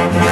Tusen takk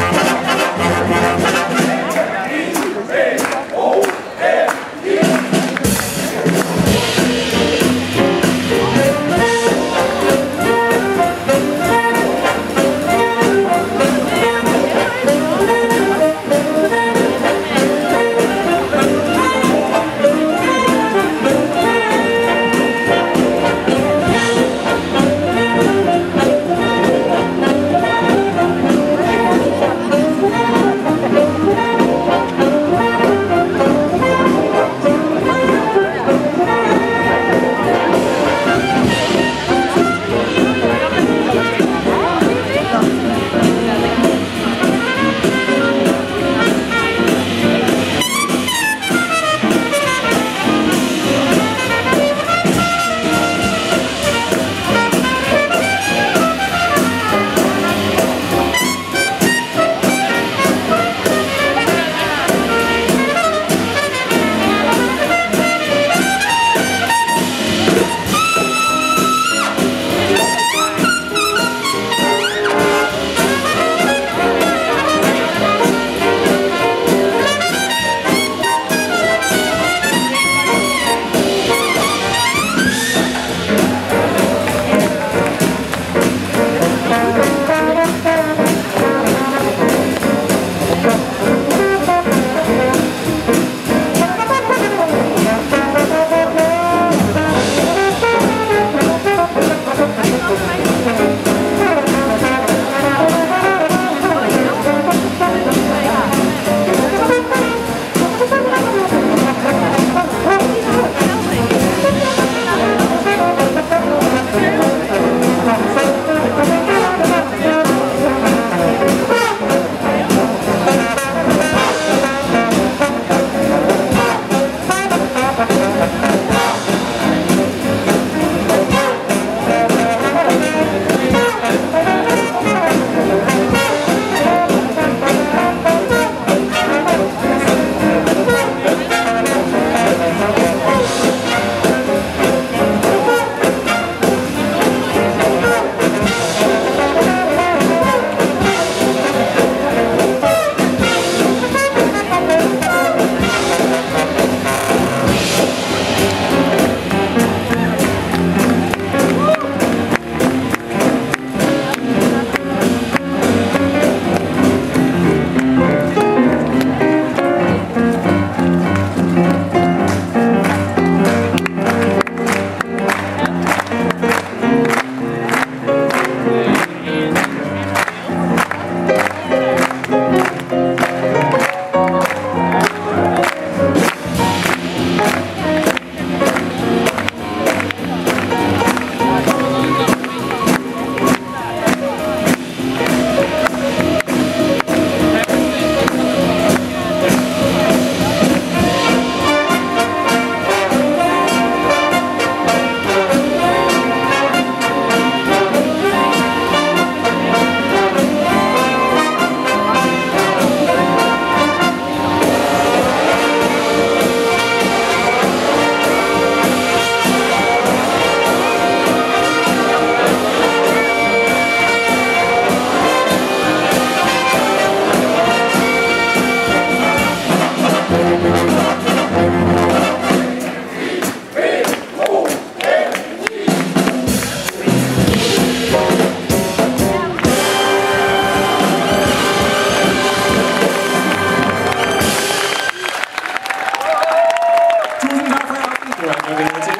jeg fikk være med.